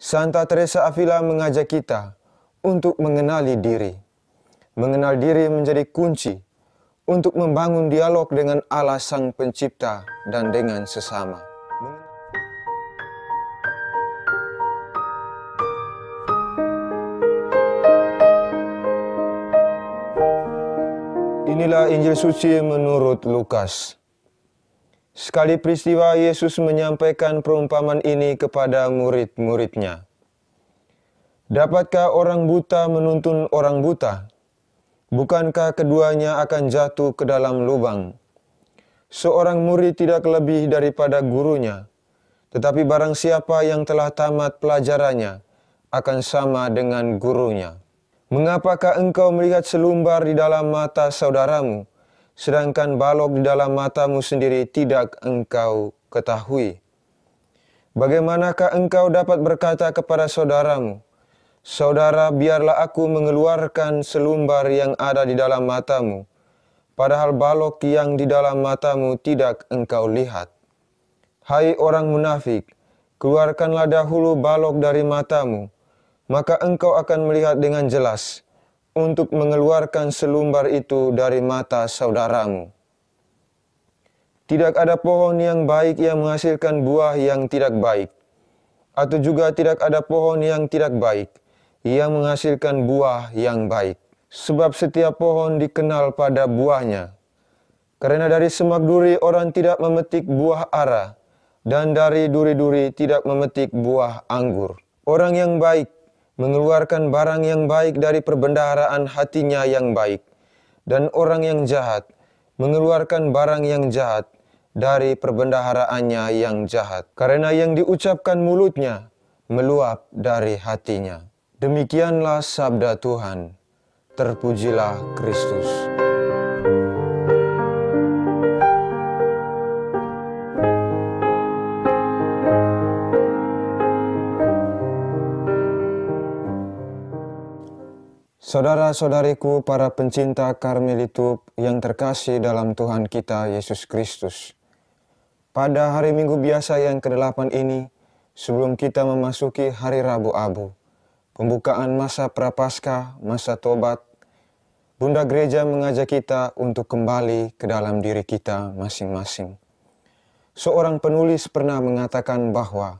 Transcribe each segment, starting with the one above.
Santa Teresa Avila mengajak kita untuk mengenali diri. Mengenal diri menjadi kunci untuk membangun dialog dengan Allah Sang Pencipta dan dengan sesama. Inilah Injil suci menurut Lukas. Sekali peristiwa Yesus menyampaikan perumpamaan ini kepada murid-muridnya. Dapatkah orang buta menuntun orang buta? Bukankah keduanya akan jatuh ke dalam lubang? Seorang murid tidak lebih daripada gurunya, tetapi barang siapa yang telah tamat pelajarannya akan sama dengan gurunya. Mengapakah engkau melihat selumbar di dalam mata saudaramu, sedangkan balok di dalam matamu sendiri tidak engkau ketahui. Bagaimanakah engkau dapat berkata kepada saudaramu, Saudara, biarlah aku mengeluarkan selumbar yang ada di dalam matamu, padahal balok yang di dalam matamu tidak engkau lihat. Hai orang munafik, keluarkanlah dahulu balok dari matamu, maka engkau akan melihat dengan jelas untuk mengeluarkan selumbar itu dari mata saudaramu. Tidak ada pohon yang baik yang menghasilkan buah yang tidak baik, atau juga tidak ada pohon yang tidak baik yang menghasilkan buah yang baik. Sebab setiap pohon dikenal pada buahnya. Karena dari semak duri orang tidak memetik buah ara, dan dari duri-duri tidak memetik buah anggur. Orang yang baik mengeluarkan barang yang baik dari perbendaharaan hatinya yang baik, dan orang yang jahat mengeluarkan barang yang jahat dari perbendaharaannya yang jahat, karena yang diucapkan mulutnya meluap dari hatinya. Demikianlah sabda Tuhan. Terpujilah Kristus. Saudara-saudariku, para pencinta Karmelitu yang terkasih dalam Tuhan kita Yesus Kristus. Pada hari Minggu biasa yang ke-8 ini, sebelum kita memasuki hari Rabu Abu, pembukaan masa prapaskah, masa tobat, Bunda Gereja mengajak kita untuk kembali ke dalam diri kita masing-masing. Seorang penulis pernah mengatakan bahwa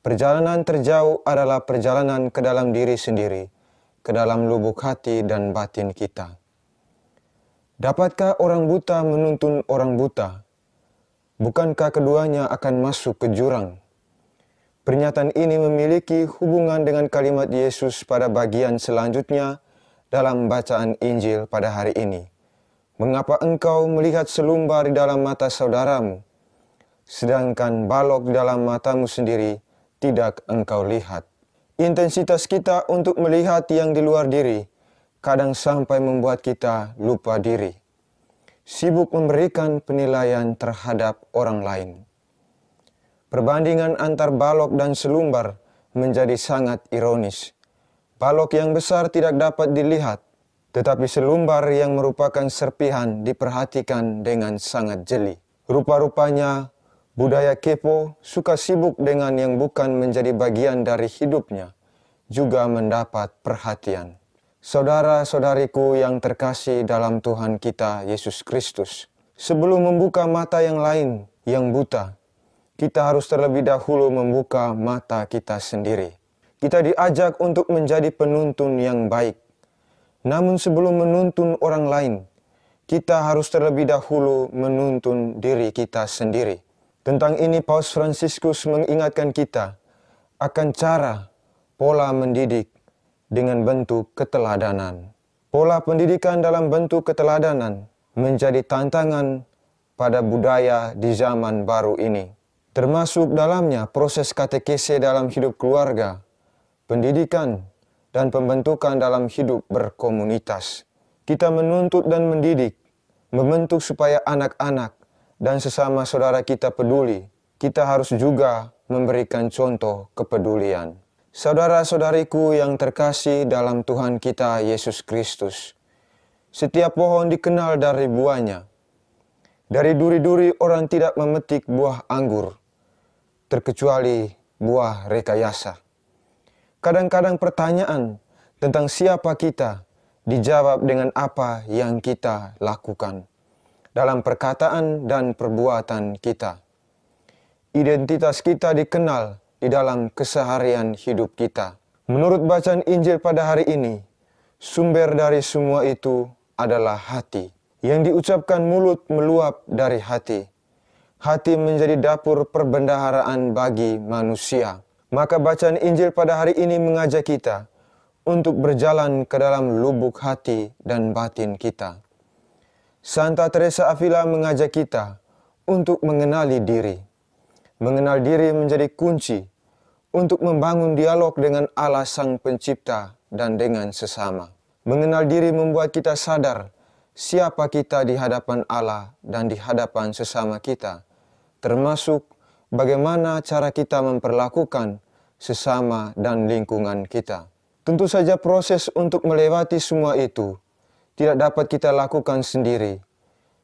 perjalanan terjauh adalah perjalanan ke dalam diri sendiri, ke dalam lubuk hati dan batin kita. Dapatkah orang buta menuntun orang buta? Bukankah keduanya akan masuk ke jurang? Pernyataan ini memiliki hubungan dengan kalimat Yesus pada bagian selanjutnya dalam bacaan Injil pada hari ini. Mengapa engkau melihat selumbar di dalam mata saudaramu, sedangkan balok di dalam matamu sendiri tidak engkau lihat? Intensitas kita untuk melihat yang di luar diri kadang sampai membuat kita lupa diri, sibuk memberikan penilaian terhadap orang lain. Perbandingan antar balok dan selumbar menjadi sangat ironis. Balok yang besar tidak dapat dilihat, tetapi selumbar yang merupakan serpihan diperhatikan dengan sangat jeli. Rupa-rupanya Budaya kepo suka sibuk dengan yang bukan menjadi bagian dari hidupnya, juga mendapat perhatian. Saudara-saudariku yang terkasih dalam Tuhan kita Yesus Kristus, sebelum membuka mata yang lain yang buta, kita harus terlebih dahulu membuka mata kita sendiri. Kita diajak untuk menjadi penuntun yang baik. Namun sebelum menuntun orang lain, kita harus terlebih dahulu menuntun diri kita sendiri. Tentang ini Paus Fransiskus mengingatkan kita akan cara pola mendidik dengan bentuk keteladanan. Pola pendidikan dalam bentuk keteladanan menjadi tantangan pada budaya di zaman baru ini. Termasuk dalamnya proses katekese dalam hidup keluarga, pendidikan, dan pembentukan dalam hidup berkomunitas. Kita menuntut dan mendidik, membentuk supaya anak-anak dan sesama saudara kita peduli, kita harus juga memberikan contoh kepedulian. Saudara-saudariku yang terkasih dalam Tuhan kita Yesus Kristus, setiap pohon dikenal dari buahnya. Dari duri-duri orang tidak memetik buah anggur, terkecuali buah rekayasa. Kadang-kadang pertanyaan tentang siapa kita dijawab dengan apa yang kita lakukan dalam perkataan dan perbuatan kita. Identitas kita dikenal di dalam keseharian hidup kita. Menurut bacaan Injil pada hari ini, sumber dari semua itu adalah hati. Yang diucapkan mulut meluap dari hati. Hati menjadi dapur perbendaharaan bagi manusia. Maka bacaan Injil pada hari ini mengajak kita untuk berjalan ke dalam lubuk hati dan batin kita. Santa Teresa Avila mengajak kita untuk mengenali diri. Mengenal diri menjadi kunci untuk membangun dialog dengan Allah Sang Pencipta dan dengan sesama. Mengenal diri membuat kita sadar siapa kita di hadapan Allah dan di hadapan sesama kita, termasuk bagaimana cara kita memperlakukan sesama dan lingkungan kita. Tentu saja proses untuk melewati semua itu tidak dapat kita lakukan sendiri.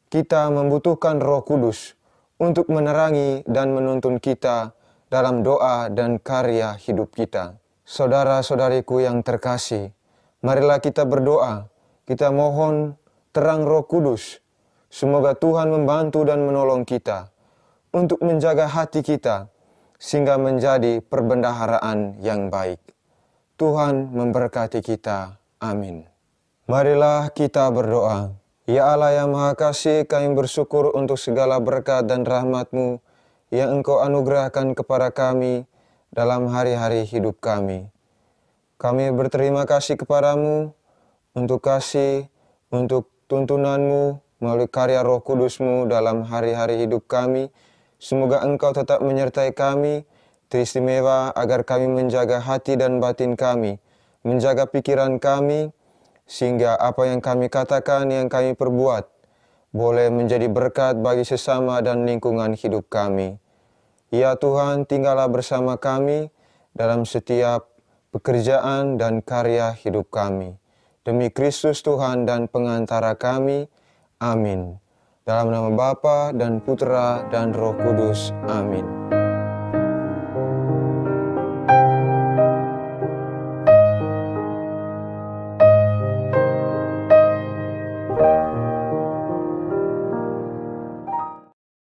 Kita membutuhkan roh kudus untuk menerangi dan menuntun kita dalam doa dan karya hidup kita. Saudara-saudariku yang terkasih, marilah kita berdoa, kita mohon terang roh kudus. Semoga Tuhan membantu dan menolong kita untuk menjaga hati kita sehingga menjadi perbendaharaan yang baik. Tuhan memberkati kita. Amin. Marilah kita berdoa. Ya Allah yang Maha Kasih, kami bersyukur untuk segala berkat dan rahmat-Mu yang Engkau anugerahkan kepada kami dalam hari-hari hidup kami. Kami berterima kasih kepadamu untuk kasih, untuk tuntunanmu melalui karya roh kudusmu dalam hari-hari hidup kami. Semoga Engkau tetap menyertai kami, teristimewa agar kami menjaga hati dan batin kami, menjaga pikiran kami, sehingga apa yang kami katakan, yang kami perbuat, boleh menjadi berkat bagi sesama dan lingkungan hidup kami. Ya Tuhan, tinggallah bersama kami dalam setiap pekerjaan dan karya hidup kami. Demi Kristus Tuhan dan pengantara kami. Amin. Dalam nama Bapa dan Putra dan Roh Kudus. Amin.